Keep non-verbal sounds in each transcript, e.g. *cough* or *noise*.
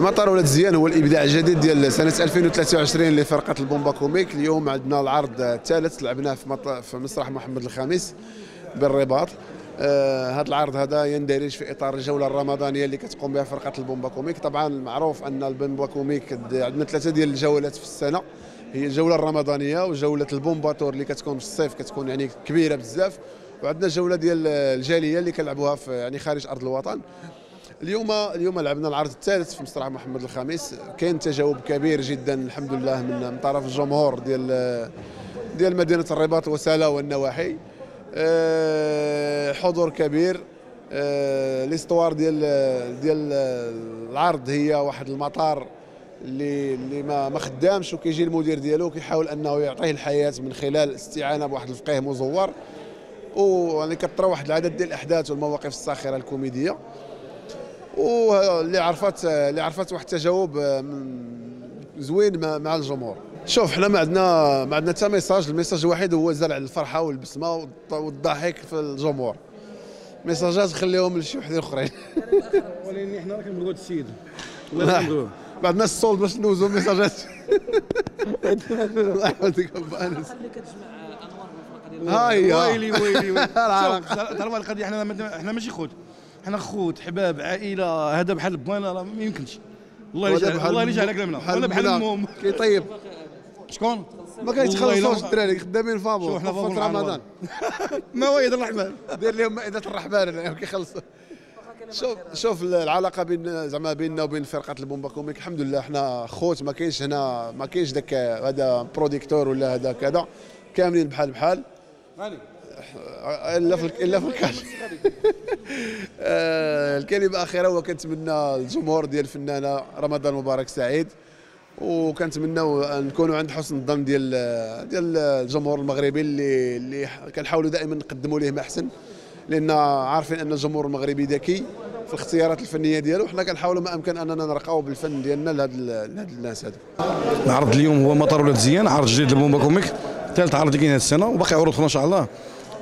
مطار ولاد الزيان هو الإبداع الجديد ديال سنة 2023 لفرقة البومبا كوميك. اليوم عندنا العرض الثالث لعبناه في. في مسرح محمد الخامس بالرباط. آه هذا العرض هذا يندرج في إطار الجولة الرمضانية اللي كتقوم بها فرقة البومبا كوميك. طبعا معروف أن البومبا كوميك عندنا ثلاثة ديال الجولات في السنة. هي الجولة الرمضانية وجولة البومبا تور اللي كتكون في الصيف كتكون يعني كبيرة بزاف. وعندنا الجوله ديال الجالية اللي كنلعبوها في يعني خارج أرض الوطن. اليوم اليوم لعبنا العرض الثالث في مسرح محمد الخامس. كاين تجاوب كبير جدا الحمد لله من من طرف الجمهور ديال ديال مدينة الرباط وسالا والنواحي. أه حضور كبير. أه ليستوار ديال ديال العرض هي واحد المطار اللي اللي ما ما خدامش وكيجي المدير ديالو كيحاول أنه يعطيه الحياة من خلال استعانة بواحد الفقيه مزور. ويعني كطرا واحد العدد ديال الأحداث والمواقف الساخرة الكوميدية. واللي عرفت اللي عرفت واحد التجاوب زوين مع الجمهور. شوف حنا ما عندنا ما عندنا حتى message ال message الوحيد هو زرع الفرحة والبسمة والضحك في الجمهور. ميساجات خليهم لشي وحدين أخرين. *laughs* ولكن حنا راه كنبغيو السيد ما عندناش ال solde باش ندوزو ميساجات الله يحفظك أنس. الفرقه ديال ها هي ويلي ويلي ويلي. *laughs* شوف تعرف القضية حنا حنا ماشي خوت. حنا خوت حباب عائلة هذا بحال بوانا راه ما يمكنش. الله يجعل الله يجعل مو- كلامنا ولا بحال منا. امهم كيطيب شكون؟ ما كيتخلصوش الدراري خدامين فابور شوف حنا في فابور رمضان. موائد *laughs* الرحمن. دير لهم مائدة الرحمن أنا كيخلصوا شوف شوف العلاقة بين زعما بيننا وبين فرقة البومبا كوميك الحمد لله حنا خوت ما كاينش هنا ما كاينش داك هذا producteur ولا هذا كذا. كاملين بحال بحال. إلا في إلا في الكاش *laughs* الكلمة الأخيرة هو كنتمنى الجمهور ديال الفنانة رمضان مبارك سعيد وكنتمناو نكونوا عند حسن الظن ديال ديال الجمهور المغربي اللي اللي كنحاولوا دائما نقدموا ليه ما احسن لأن عارفين أن الجمهور المغربي ذكي في الاختيارات الفنية ديالو وحنا كنحاولوا ما أمكن أننا نرقاو بالفن ديالنا لهاد لهاد الناس هادو. العرض اليوم هو مطار ولاد زيان عرض جديد لبومبا كوميك ثالث عرض اللي كاين هذه السنة وباقي عروض أخرى إن شاء الله.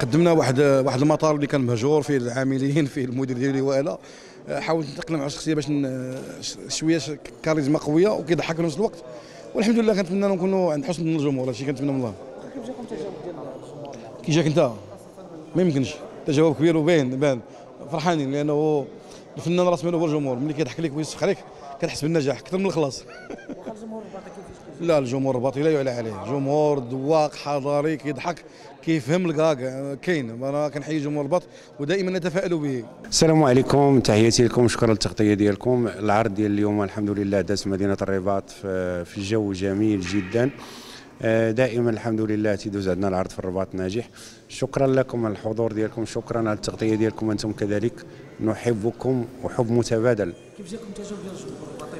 قدمنا واحد واحد المطار اللي كان مهجور فيه العاملين فيه المدير ديالي وائله حاولت نتأقلم على الشخصيه باش شوية كاريزما قوية وكيضحك في نفس الوقت. والحمد لله كنتمنى نكونوا عند حسن الجمهور هادشي كنتمنى من الله. كي جاك انت ما يمكنش. تجاوب كبير وباين بان فرحانين لأنه الفنان رأس ماله هو الجمهور. ملي كيضحك لك ويسخ عليك كتحس بالنجاح أكثر من الخلاص. *laughs* الجمهور الرباطي كيفاش لا الجمهور الرباطي لا يعلى عليه. جمهور ذواق حضاري كيضحك كيفهم ال gag كاين. أنا كنحيي جمهور الرباط ودائما نتفائل به. السلام عليكم. تحياتي لكم. شكرا للتغطية ديالكم. العرض ديال اليوم الحمد لله داز في مدينة الرباط في في جو جميل جدا. دائما الحمد لله تيدوز عندنا العرض في الرباط ناجح. شكرا لكم على الحضور ديالكم شكرا على التغطية ديالكم أنتم كذلك نحبكم وحب متبادل. كيف جاكم التجاوب ديال الرباطي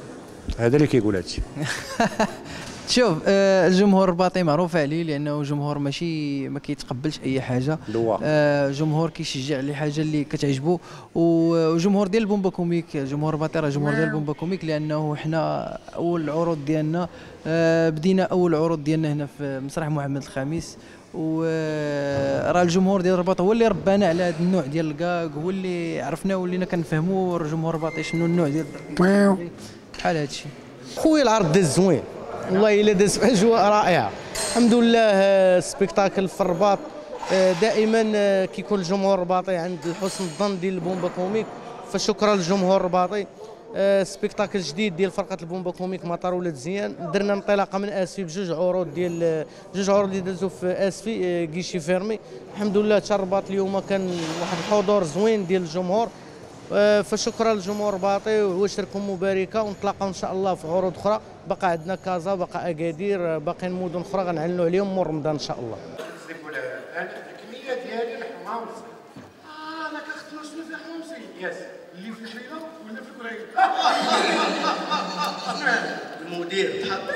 هذا اللي كيقول هادشي. *laughs* شوف آه، الجمهور الرباطي معروف عليه لأنه جمهور ماشي ما كيتقبلش أي حاجة. آه، جمهور كيشجع على حاجة اللي كتعجبو. و- وجمهور ديال البومبا كوميك جمهور الرباطي راه جمهور ديال البومبا كوميك لأنه حنا أول العروض ديالنا آه، بدينا أول عروض ديالنا هنا في مسرح محمد الخامس وراه الجمهور ديال الرباط هو اللي ربانا على هذا النوع ديال ال gag هو اللي عرفنا ولينا كنفهموا الجمهور الرباطي شنو النوع ديال بحال هذا الشيء خويا العرض داز زوين والله إلا داز في أجواء رائعة. الحمد لله آه، spectacle في الرباط. آه، دائما آه، كيكون الجمهور الرباطي عند حسن الظن ديال البومبا كوميك فشكرا للجمهور الرباطي آه، spectacle جديد ديال فرقة البومبا كوميك مطار ولاد زيان. درنا انطلاقة من آسفي بجوج عروض ديال آه، جوج عروض اللي دازوا في آسفي آه، guichet fermé. الحمد لله تا الرباط اليوم كان واحد الحضور زوين ديال الجمهور. آه، فشكرا للجمهور الرباطي وشركم مباركة ونتلاقاو إن شاء الله في عروض أخرى. بقى عندنا كازا بقى أكادير باقيين مدن أخرى غنعلنوا عليهم مور رمضان إن شاء الله. الكميه ديالي آه أنا كنختار شنو في اللي في الحليله ولا في المدير. تحضر